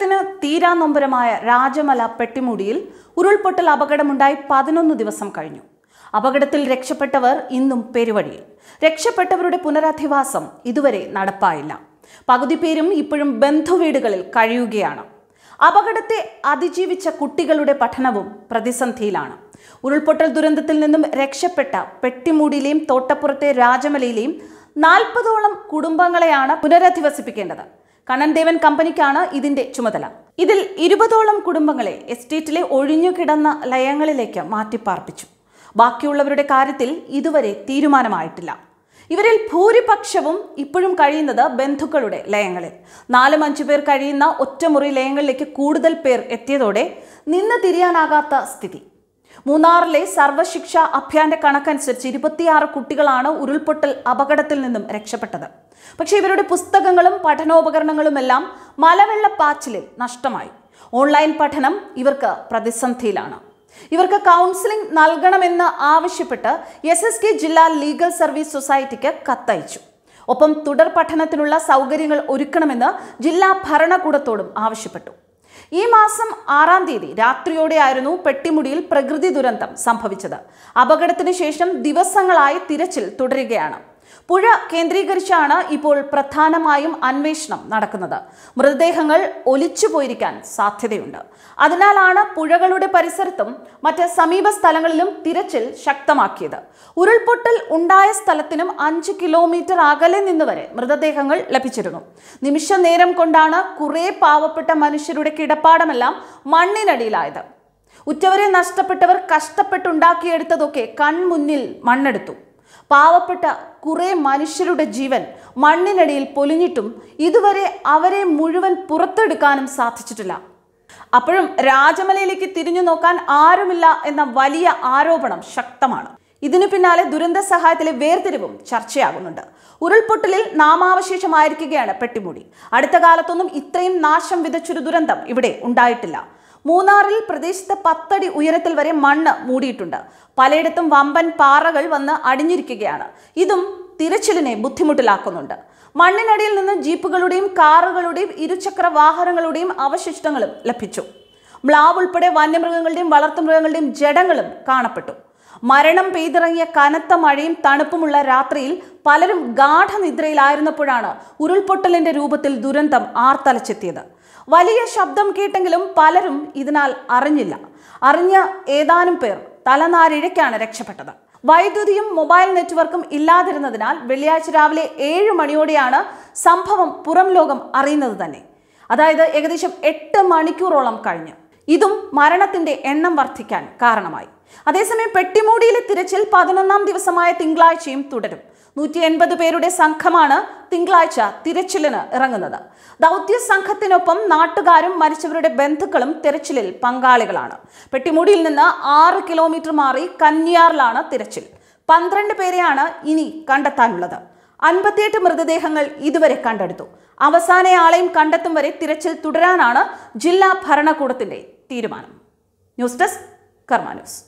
കേരളത്തിന് തീരാനൊമ്പരമായ രാജമല പെട്ടിമുടിയിൽ ഉരുൾപൊട്ടൽ അപകടമുണ്ടായി പതിനൊന്ന് ദിവസം കഴിഞ്ഞു. അപകടത്തിൽ രക്ഷപ്പെട്ടവർ ഇന്നും പെരുവഴിയിൽ. രക്ഷപ്പെട്ടവരുടെ പുനരധിവാസം ഇതുവരെ നടപ്പായില്ല. പകുതി പേരും ഇപ്പോഴും ബന്ധുവീടുകളിൽ കഴിയുകയാണ്. അപകടത്തെ അതിജീവിച്ച കുട്ടികളുടെ പഠനവും പ്രതിസന്ധിയിലാണ്. ഉരുൾപൊട്ടൽ ദുരന്തത്തിൽ നിന്നും രക്ഷപ്പെട്ട പെട്ടിമൂടിയിലെയും തോട്ടപ്പുറത്തെ രാജമലയിലെയും നാൽപ്പതോളം കുടുംബങ്ങളെയാണ് പുനരധിവസിപ്പിക്കേണ്ടത്. കണ്ണൻദേവൻ കമ്പനിക്കാണ് ഇതിന്റെ ചുമതല. ഇതിൽ ഇരുപതോളം കുടുംബങ്ങളെ എസ്റ്റേറ്റിലെ ഒഴിഞ്ഞുകിടന്ന ലയങ്ങളിലേക്ക് മാറ്റിപ്പാർപ്പിച്ചു. ബാക്കിയുള്ളവരുടെ കാര്യത്തിൽ ഇതുവരെ തീരുമാനമായിട്ടില്ല. ഇവരിൽ ഭൂരിപക്ഷവും ഇപ്പോഴും കഴിയുന്നത് ബന്ധുക്കളുടെ ലയങ്ങളിൽ. നാലും അഞ്ചു പേർ കഴിയുന്ന ഒറ്റമുറി ലയങ്ങളിലേക്ക് കൂടുതൽ പേർ എത്തിയതോടെ നിന്ന് തിരിയാനാകാത്ത സ്ഥിതി. മൂന്നാറിലെ സർവശിക്ഷ അഭിയാന്റെ കണക്കനുസരിച്ച് ഇരുപത്തിയാറ് കുട്ടികളാണ് ഉരുൾപൊട്ടൽ അപകടത്തിൽ നിന്നും രക്ഷപ്പെട്ടത്. പക്ഷേ ഇവരുടെ പുസ്തകങ്ങളും പഠനോപകരണങ്ങളുമെല്ലാം മലവെള്ളപ്പാച്ചിലിൽ നഷ്ടമായി. ഓൺലൈൻ പഠനം ഇവർക്ക് പ്രതിസന്ധിയിലാണ്. ഇവർക്ക് കൗൺസിലിംഗ് നൽകണമെന്ന് ആവശ്യപ്പെട്ട് എസ് എസ് കെ ജില്ലാ ലീഗൽ സർവീസ് സൊസൈറ്റിക്ക് കത്തയച്ചു. ഒപ്പം തുടർ പഠനത്തിനുള്ള സൗകര്യങ്ങൾ ഒരുക്കണമെന്ന് ജില്ലാ ഭരണകൂടത്തോടും ആവശ്യപ്പെട്ടു. ഈ മാസം ആറാം തീയതി രാത്രിയോടെയായിരുന്നു പെട്ടിമുടിയിൽ പ്രകൃതി ദുരന്തം സംഭവിച്ചത്. അപകടത്തിന് ശേഷം ദിവസങ്ങളായി തിരച്ചിൽ തുടരുകയാണ്. പുഴ കേന്ദ്രീകരിച്ചാണ് ഇപ്പോൾ പ്രധാനമായും അന്വേഷണം നടക്കുന്നത്. മൃതദേഹങ്ങൾ ഒലിച്ചു പോയിരിക്കാൻ സാധ്യതയുണ്ട്. അതിനാലാണ് പുഴകളുടെ പരിസരത്തും മറ്റ് സമീപ സ്ഥലങ്ങളിലും തിരച്ചിൽ ശക്തമാക്കിയത്. ഉരുൾപൊട്ടൽ ഉണ്ടായ സ്ഥലത്തിനും അഞ്ച് കിലോമീറ്റർ അകലെ നിന്ന് വരെ മൃതദേഹങ്ങൾ ലഭിച്ചിരുന്നു. നിമിഷ നേരം കൊണ്ടാണ് കുറെ പാവപ്പെട്ട മനുഷ്യരുടെ കിടപ്പാടമെല്ലാം മണ്ണിനടിയിലായത്. ഉറ്റവരെ നഷ്ടപ്പെട്ടവർ കഷ്ടപ്പെട്ടുണ്ടാക്കിയെടുത്തതൊക്കെ കൺമുന്നിൽ മണ്ണെടുത്തു. പാവപ്പെട്ട കുറേ മനുഷ്യരുടെ ജീവൻ മണ്ണിനടിയിൽ പൊലിഞ്ഞിട്ടും ഇതുവരെ അവരെ മുഴുവൻ പുറത്തെടുക്കാനും സാധിച്ചിട്ടില്ല. അപ്പോഴും രാജമലയിലേക്ക് തിരിഞ്ഞു നോക്കാൻ ആരുമില്ല എന്ന വലിയ ആരോപണം ശക്തമാണ്. ഇതിനു പിന്നാലെ ദുരന്ത സഹായത്തിലെ വേർതിരിവും ചർച്ചയാകുന്നുണ്ട്. ഉരുൾപൊട്ടലിൽ നാമാവശേഷമായിരിക്കുകയാണ് പെട്ടിമുടി. അടുത്ത കാലത്തൊന്നും ഇത്രയും നാശം വിതച്ചൊരു ദുരന്തം ഇവിടെ ഉണ്ടായിട്ടില്ല. മൂന്നാറിൽ പ്രദേശത്ത് പത്തടി ഉയരത്തിൽ വരെ മണ്ണ് മൂടിയിട്ടുണ്ട്. പലയിടത്തും വമ്പൻ പാറകൾ വന്ന് അടിഞ്ഞിരിക്കുകയാണ്. ഇതും തിരച്ചിലിനെ ബുദ്ധിമുട്ടിലാക്കുന്നുണ്ട്. മണ്ണിനടിയിൽ നിന്ന് ജീപ്പുകളുടെയും കാറുകളുടെയും ഇരുചക്ര വാഹനങ്ങളുടെയും അവശിഷ്ടങ്ങളും ലഭിച്ചു. മ്ലാവ് ഉൾപ്പെടെ വന്യമൃഗങ്ങളുടെയും വളർത്തുമൃഗങ്ങളുടെയും ജഡങ്ങളും കാണപ്പെട്ടു. മരണം പെയ്തിറങ്ങിയ കനത്ത മഴയും തണുപ്പുമുള്ള രാത്രിയിൽ പലരും ഗാഠനിദ്രയിലായിരുന്നപ്പോഴാണ് ഉരുൾപൊട്ടലിന്റെ രൂപത്തിൽ ദുരന്തം ആർത്തലച്ചെത്തിയത്. വലിയ ശബ്ദം കേട്ടെങ്കിലും പലരും ഇതിനാൽ അറിഞ്ഞില്ല. അറിഞ്ഞ ഏതാനും പേർ തലനാരിഴയ്ക്കാണ് രക്ഷപ്പെട്ടത്. വൈദ്യുതിയും മൊബൈൽ നെറ്റ്വർക്കും ഇല്ലാതിരുന്നതിനാൽ വെള്ളിയാഴ്ച രാവിലെ ഏഴ് മണിയോടെയാണ് സംഭവം പുറം ലോകം അറിയുന്നത് തന്നെ. അതായത് ഏകദേശം എട്ട് മണിക്കൂറോളം കഴിഞ്ഞു. ഇതും മരണത്തിന്റെ എണ്ണം വർദ്ധിക്കാൻ കാരണമായി. അതേസമയം പെട്ടിമൂടിയിലെ തിരച്ചിൽ പതിനൊന്നാം ദിവസമായ തിങ്കളാഴ്ചയും തുടരും. നൂറ്റി എൺപത് പേരുടെ സംഘമാണ് തിങ്കളാഴ്ച തിരച്ചിലിന് ഇറങ്ങുന്നത്. ദൗത്യ സംഘത്തിനൊപ്പം നാട്ടുകാരും മരിച്ചവരുടെ ബന്ധുക്കളും തിരച്ചിലിൽ പങ്കാളികളാണ്. പെട്ടിമുടിയിൽ നിന്ന് ആറ് കിലോമീറ്റർ മാറി കന്യാറിലാണ് തിരച്ചിൽ. പന്ത്രണ്ട് പേരെയാണ് ഇനി കണ്ടെത്താനുള്ളത്. അൻപത്തിയെട്ട് മൃതദേഹങ്ങൾ ഇതുവരെ കണ്ടെടുത്തു. അവസാനയാളെയും കണ്ടെത്തും വരെ തിരച്ചിൽ തുടരാനാണ് ജില്ലാ ഭരണകൂടത്തിന്റെ തീരുമാനം. News desk Karma news.